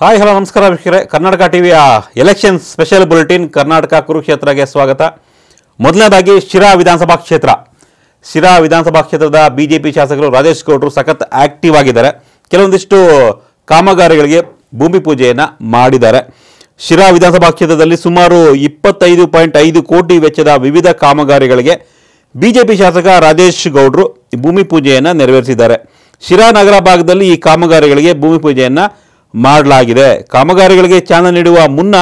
Hi hello ನಮಸ್ಕಾರ ವೀಕ್ಷಕರೇ. ಕರ್ನಾಟಕ ಟಿವಿಯ ಎಲೆಕ್ಷನ್ ಸ್ಪೆಷಲ್ ಬುಲೆಟಿನ್ ಕರ್ನಾಟಕ ಕುರುಕ್ಷೇತ್ರಗೆ ಸ್ವಾಗತ. ಮೊದಲನೇದಾಗಿ ಶಿರಾ ವಿಧಾನಸಭಾ ಕ್ಷೇತ್ರ. ಶಿರಾ ವಿಧಾನಸಭಾ ಕ್ಷೇತ್ರದ ಬಿಜೆಪಿ ಶಾಸಕರು ರಾಜೇಶ್ ಗೌಡರು ಸಖತ್ ಆಕ್ಟಿವ್ ಆಗಿದ್ದಾರೆ. ಕೆಲವೊಂದಿಷ್ಟು ಕಾಮಗಾರಿಗಳಿಗೆ ಭೂಮಿ ಪೂಜೆಯನ್ನು ಮಾಡಿದ್ದಾರೆ. ಶಿರಾ ವಿಧಾನಸಭಾ ಕ್ಷೇತ್ರದಲ್ಲಿ ಸುಮಾರು ಇಪ್ಪತ್ತೈದು ಪಾಯಿಂಟ್ ಐದು ಕೋಟಿ ವೆಚ್ಚದ ವಿವಿಧ ಕಾಮಗಾರಿಗಳಿಗೆ ಬಿಜೆಪಿ ಶಾಸಕ ರಾಜೇಶ್ ಗೌಡರು ಭೂಮಿ ಪೂಜೆಯನ್ನು ನೆರವೇರಿಸಿದ್ದಾರೆ. ಶಿರಾ ನಗರ ಭಾಗದಲ್ಲಿ ಈ ಕಾಮಗಾರಿಗಳಿಗೆ ಭೂಮಿ ಪೂಜೆಯನ್ನು ಮಾಡಲಾಗಿದೆ. ಕಾಮಗಾರಿಗಳಿಗೆ ಚಾಲನೆ ನೀಡುವ ಮುನ್ನ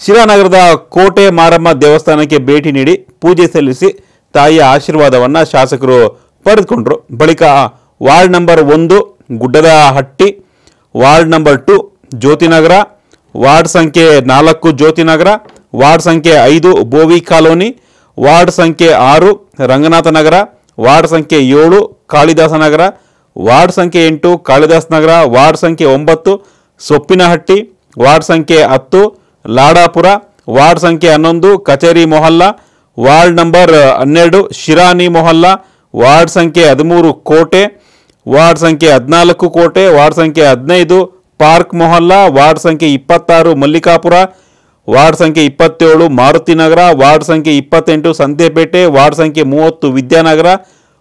ಶಿರಾನಗರದ ಕೋಟೆ ಮಾರಮ್ಮ ದೇವಸ್ಥಾನಕ್ಕೆ ಭೇಟಿ ನೀಡಿ ಪೂಜೆ ಸಲ್ಲಿಸಿ ತಾಯಿಯ ಆಶೀರ್ವಾದವನ್ನು ಶಾಸಕರು ಪಡೆದುಕೊಂಡರು. ಬಳಿಕ ವಾರ್ಡ್ ನಂಬರ್ ಒಂದು Guddada Hatti ward number two Jyothinagar, ward ಸಂಖ್ಯೆ ನಾಲ್ಕು ಜ್ಯೋತಿನಗರ, ವಾರ್ಡ್ ಸಂಖ್ಯೆ ಐದು ಬೋವಿ ಕಾಲೋನಿ, ವಾರ್ಡ್ ಸಂಖ್ಯೆ ಆರು ರಂಗನಾಥ ನಗರ, ವಾರ್ಡ್ ಸಂಖ್ಯೆ ಏಳು ಕಾಳಿದಾಸ ನಗರ, ವಾರ್ಡ್ ಸಂಖ್ಯೆ ಎಂಟು ಕಾಳಿದಾಸ ನಗರ, ವಾರ್ಡ್ ಸಂಖ್ಯೆ ಒಂಬತ್ತು ಸೊಪ್ಪಿನಹಟ್ಟಿ ವಾರ್ಡ್ ಸಂಖ್ಯೆ ಹತ್ತು ಲಾಡಾಪುರ ವಾರ್ಡ್ ಸಂಖ್ಯೆ ಹನ್ನೊಂದು ಕಚೇರಿ ಮೊಹಲ್ಲಾ ವಾರ್ಡ್ ನಂಬರ್ ಹನ್ನೆರಡು ಶಿರಾನಿ ಮೊಹಲ್ಲಾ ವಾರ್ಡ್ ಸಂಖ್ಯೆ ಹದಿಮೂರು ಕೋಟೆ ವಾರ್ಡ್ ಸಂಖ್ಯೆ ಹದಿನಾಲ್ಕು ಕೋಟೆ ವಾರ್ಡ್ ಸಂಖ್ಯೆ ಹದಿನೈದು ಪಾರ್ಕ್ ಮೊಹಲ್ಲಾ ವಾರ್ಡ್ ಸಂಖ್ಯೆ ಇಪ್ಪತ್ತಾರು ಮಲ್ಲಿಕಾಪುರ ವಾರ್ಡ್ ಸಂಖ್ಯೆ ಇಪ್ಪತ್ತೇಳು ಮಾರುತಿನಗರ ವಾರ್ಡ್ ಸಂಖ್ಯೆ ಇಪ್ಪತ್ತೆಂಟು ಸಂತೆಪೇಟೆ ವಾರ್ಡ್ ಸಂಖ್ಯೆ ಮೂವತ್ತು ವಿದ್ಯಾನಗರ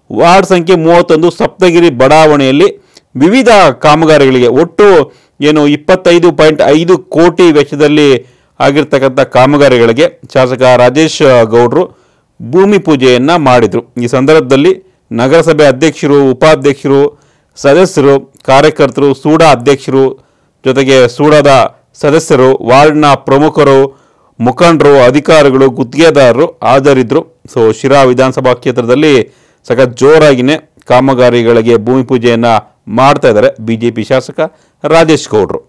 ವಾರ್ಡ್ ಸಂಖ್ಯೆ ಮೂವತ್ತೊಂದು ಸಪ್ತಗಿರಿ ಬಡಾವಣೆಯಲ್ಲಿ ವಿವಿಧ ಕಾಮಗಾರಿಗಳಿಗೆ ಒಟ್ಟು ಏನು ಇಪ್ಪತ್ತೈದು ಪಾಯಿಂಟ್ ಐದು ಕೋಟಿ ವೆಚ್ಚದಲ್ಲಿ ಆಗಿರ್ತಕ್ಕಂಥ ಕಾಮಗಾರಿಗಳಿಗೆ ಶಾಸಕ ರಾಜೇಶ್ ಗೌಡ್ರು ಭೂಮಿ ಪೂಜೆಯನ್ನು ಮಾಡಿದರು. ಈ ಸಂದರ್ಭದಲ್ಲಿ ನಗರಸಭೆ ಅಧ್ಯಕ್ಷರು, ಉಪಾಧ್ಯಕ್ಷರು, ಸದಸ್ಯರು, ಕಾರ್ಯಕರ್ತರು, ಸೂಡಾ ಅಧ್ಯಕ್ಷರು ಜೊತೆಗೆ ಸೂಡಾದ ಸದಸ್ಯರು, ವಾರ್ಡ್ನ ಪ್ರಮುಖರು, ಮುಖಂಡರು, ಅಧಿಕಾರಿಗಳು, ಗುತ್ತಿಗೆದಾರರು ಹಾಜರಿದ್ದರು ಸೊ ಶಿರಾ ವಿಧಾನಸಭಾ ಕ್ಷೇತ್ರದಲ್ಲಿ ಸಖತ್ ಜೋರಾಗಿನೇ ಕಾಮಗಾರಿಗಳಿಗೆ ಭೂಮಿ ಪೂಜೆಯನ್ನು ಮಾಡ್ತಾ ಇದ್ದಾರೆ ಬಿಜೆಪಿ ಶಾಸಕ ರಾಜೇಶ್ ಗೌಡ್ರು.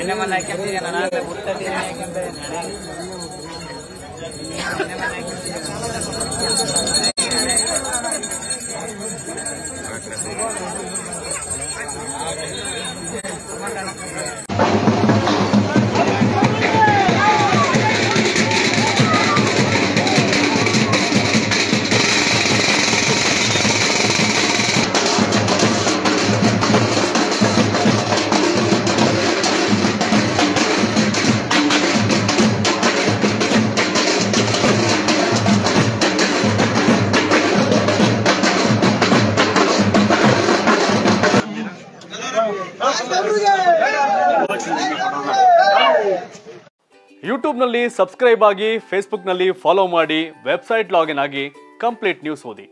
என்ன ಯೂಟ್ಯೂಬ್ನಲ್ಲಿ ಸಬ್ಸ್ಕ್ರೈಬ್ ಆಗಿ ಫೇಸ್ಬುಕ್ನಲ್ಲಿ ಫಾಲೋ ಮಾಡಿ ವೆಬ್ಸೈಟ್ ಲಾಗಿನ್ ಆಗಿ ಕಂಪ್ಲೀಟ್ ನ್ಯೂಸ್ ಓದಿ.